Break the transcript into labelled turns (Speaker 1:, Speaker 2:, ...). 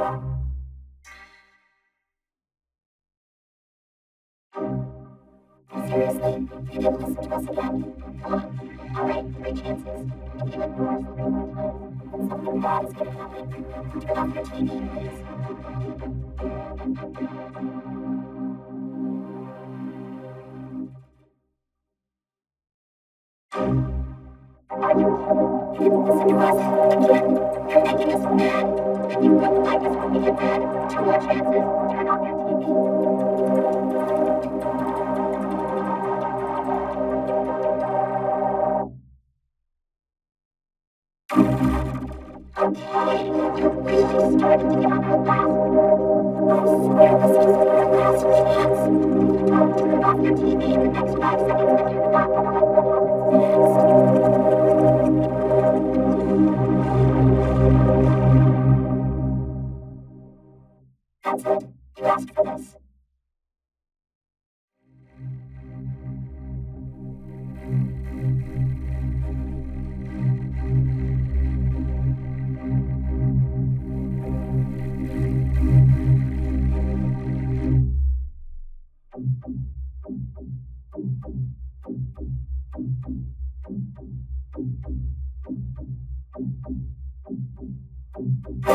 Speaker 1: Seriously, you didn't listen to us again. Come on. Alright, three chances. If you ignore us three more times, something bad is gonna happen. Turn off your TV, please. Are you You didn't listen to us again? You're making us mad. If you wouldn't like us when we get mad, two more chances. Turn your to on is your turn off your TV wanted to ask for this. Thank you.